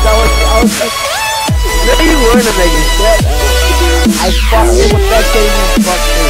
I was, I was like, no, you weren't a mega set. I fucked with that game is fucking.